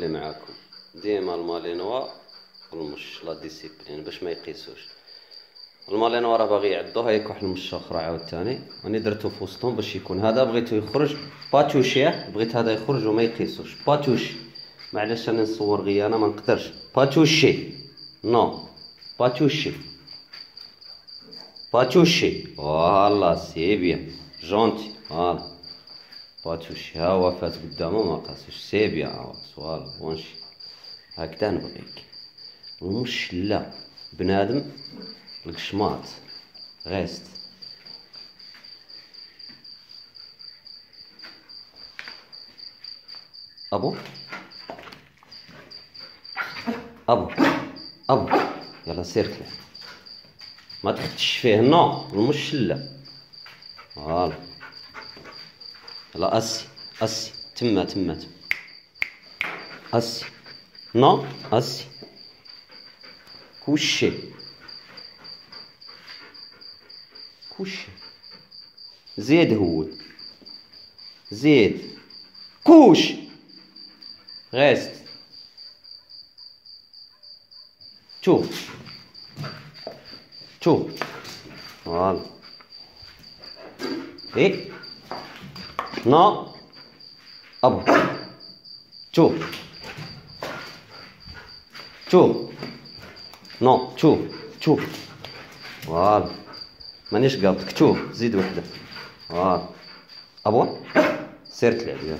اللي معاكم ديما المالينوا والمش la discipline باش ما يقيسوش. المالينوا راه باغي يعدو هايك واحد المشة أخرى عاوتاني راني درتو في وسطهم باش يكون هذا بغيتو يخرج pas toucher بغيت هذا يخرج وما يقيسوش. pas toucher. معليش أنا نصور غير أنا ما نقدرش. pas toucher. non. pas toucher. pas toucher. voilà c'est bien. gentil. voilà. باتوشي ها هو فات قدامه ما قاسش سي بيان ها فوالا وانشي هكذا نبغيك ومش لا بنادم القشماط غيست ابو ابو ابو يلا سير ما تختش فيه نو المشلة voilà يلا assis assis تما تما تما اسي نو اسي couché كوشي زيد هود زيد. couche. reste. شوف شوف voilà إيه؟ non ابو شوف شوف non شوف شوف voilà مانيش قابضك شوف زيد وحده. voilà أبو. سير تلعب يلا